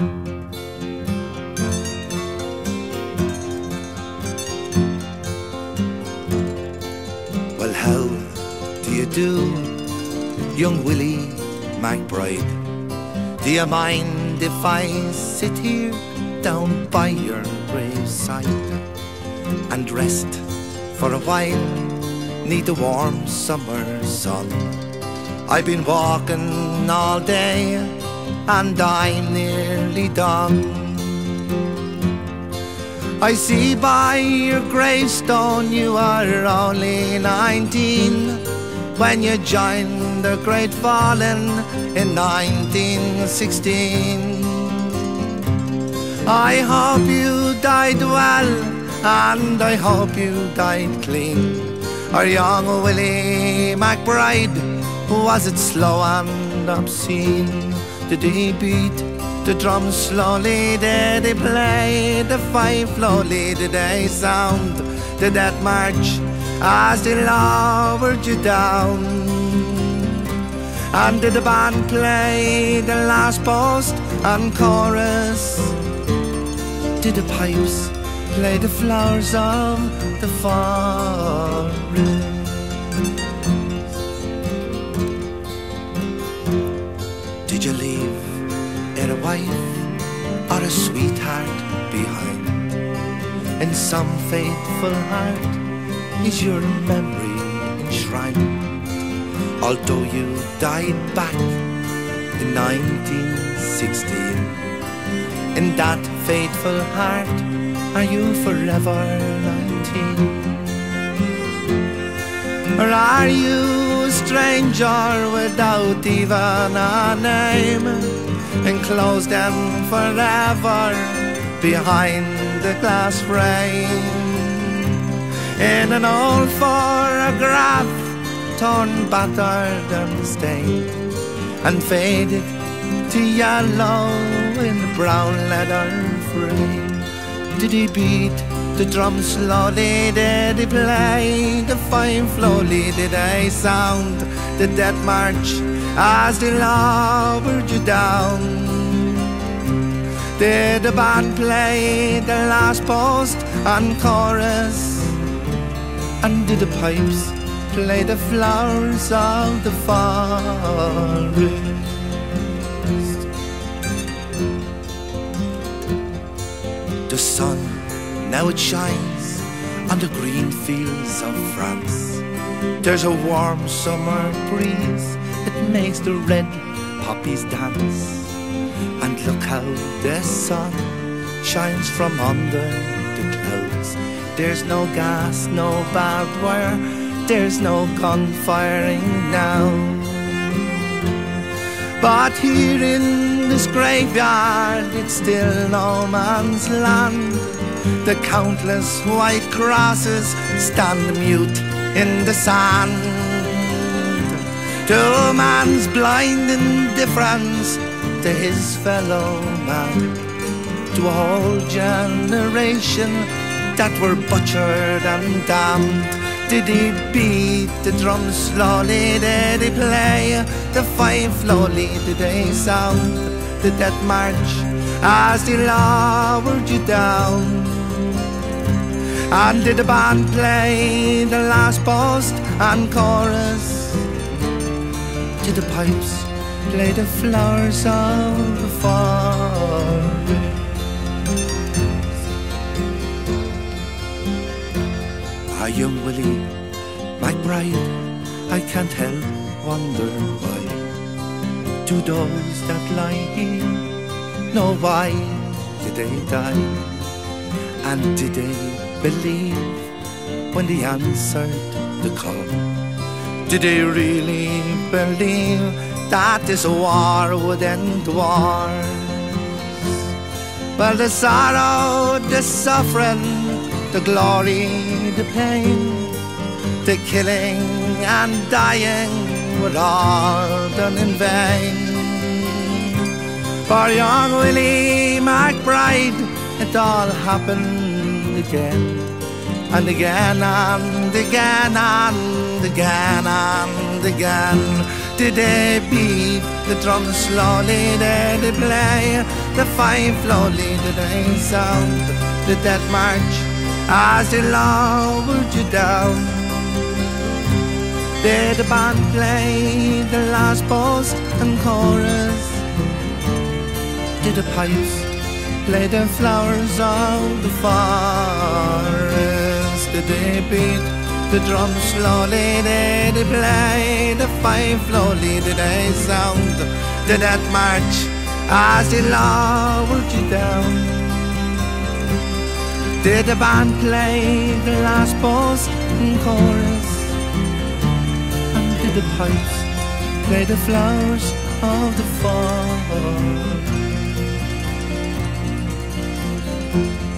Well, how do you do, young Willie McBride? Do you mind if I sit here down by your graveside and rest for a while need the warm summer sun? I've been walking all day and I'm nearly done. I see by your gravestone you are only 19 when you joined the Great Fallen in 1916. I hope you died well and I hope you died clean. Our young Willie McBride, who was it slow and obscene? Did he beat the drums slowly? Did they play the fife slowly? Did they sound the death march as they lowered you down? And did the band play the last post and chorus? Did the pipes play the flowers of the forest? Did you leave a wife or a sweetheart behind? In some faithful heart is your memory enshrined. Although you died back in 1916, in that faithful heart are you forever 19? Or are you a stranger without even a name? Enclosed and forever behind the glass frame. In an old photograph, torn, battered and stained, and faded to yellow in the brown leather frame. Did he beat the drums slowly? Did he play the fife slowly? Did they sound the death march as they lowered you down? Did er the band play the last post and chorus? And did the pipes play the flowers of the forest? The sun now it shines on the green fields of France. There's a warm summer breeze that makes the red poppies dance. And look how the sun shines from under the clouds. There's no gas, no barbed wire, there's no gun firing now. But here in this graveyard, it's still no man's land. The countless white crosses stand mute in the sand. To man's blind indifference to his fellow man, to a whole generation that were butchered and damned. Did he beat the drum slowly? Did he play the fife slowly? Did they sound the death march as they lowered you down? And did the band play the last post and chorus? Did the pipes play the flowers of the forest? Our young Willie, McBride, I can't help wonder why. Do those that lie here know why did they die? And did they believe when they answered the call? Did they really believe that this war would end wars? Well, the sorrow, the suffering, the glory, the pain, the killing and dying were all done in vain. For young Willie McBride, it all happened again, and again, and again, and again, and again. Did they beat the drums slowly? Did they play the fife slowly? Did they sound the death march as they lowered you down? Did the band play the last post and chorus? Did the pipes play the flowers of the forest? Did they beat the drums slowly? Did they play the fife slowly? Did they sound the death march as they lowered you down? Did the band play the last post and chorus? And did the pipes play the flowers of the fall? Thank you.